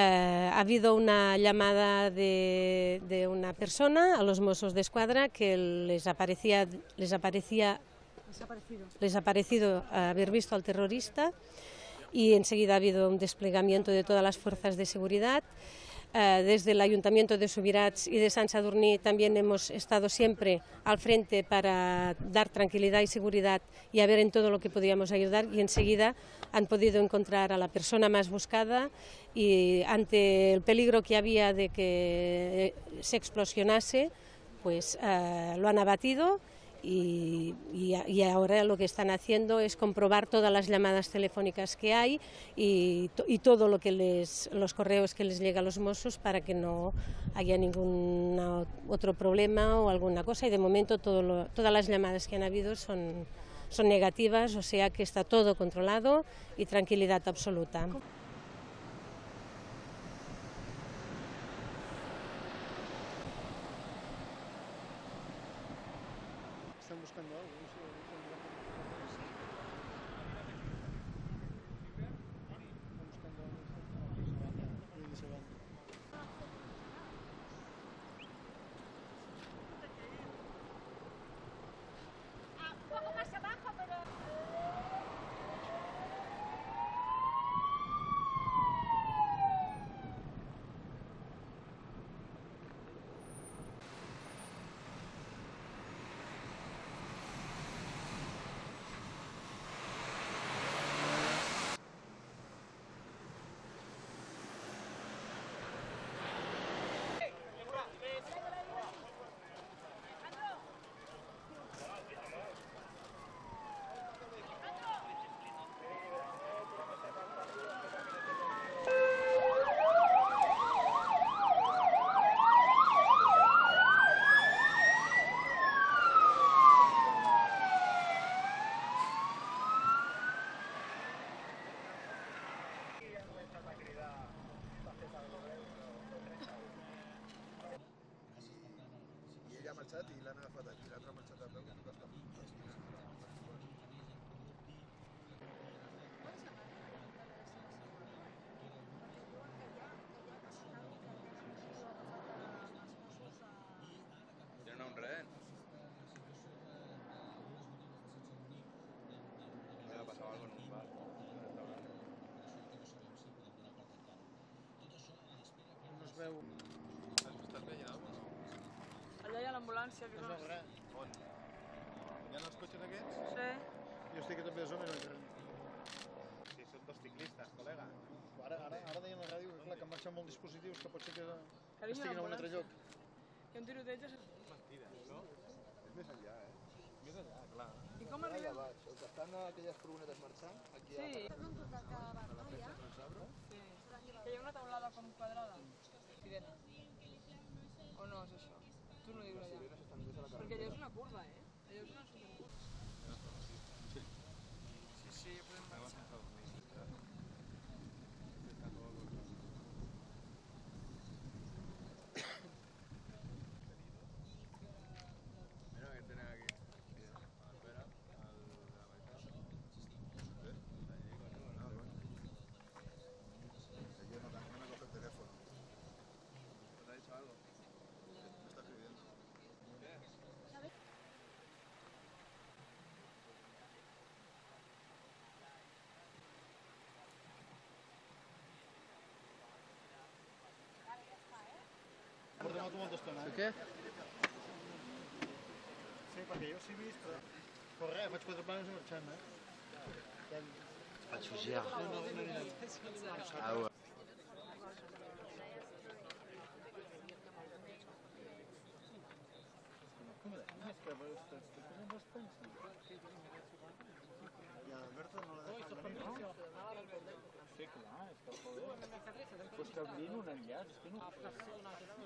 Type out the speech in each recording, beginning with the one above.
Eh, ha habido una llamada de, una persona a los Mossos de Escuadra que les aparecía, les aparecía les ha parecido haber visto al terrorista y enseguida ha habido un desplegamiento de todas las fuerzas de seguridad. Uh, desde el Ayuntamiento de Subirats y de San Sadurní también hemos estado siempre al frente para dar tranquilidad y seguridad y a ver en todo lo que podíamos ayudar y enseguida han podido encontrar a la persona más buscada y ante el peligro que había de que se explosionase, pues uh, lo han abatido y, y, ahora lo que están haciendo es comprobar todas las llamadas telefónicas que hay y, y todo lo que les, los correos que les llega a los mozos para que no haya ningún otro problema o alguna cosa y de momento todo lo, todas las llamadas que han habido son, son negativas, o sea que está todo controlado y tranquilidad absoluta. Están buscando algo. Ha marxat i l'han agafat aquí, l'altre ha marxat a peu i tu estàs Tiene un rehén. Me ha pasado algo en un bar. un restaurante. No es veu. Estàs bé ja? o no? Allà l'ambulància que No res. On? Hi ha els cotxes aquests? Sí. Jo estic també a zona i no crec. Sí, són dos ciclistes, col·lega. Ara, ara, ara deien a la ràdio que, clar, que marxen molt dispositius que pot ser que Carinyo, estiguin a un altre lloc. Hi ha un tiroteig. a- Mentida, no? És més enllà, eh? Més enllà, clar. I com Allà arribem? baix, on estan aquelles furgonetes marxant, aquí Sí. a No han portat a Barnoia. Sí. Que hi ha una taulada com quadrada. Tu no dius allà. Perquè allò és una curva, eh? Allò és una supercurva. Sí, sí, Perché? Sì, perché io a sinistra. Corre, faccio quattro plani sulla eh? Faccio sia. ah. Y a Alberto vino un enllaç, que no...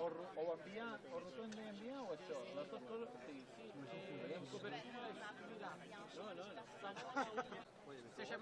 o enviar, o rotundo de enviar o això. Nosotros sí, veiem cobertura és cuidar. No, no, no. Se c'è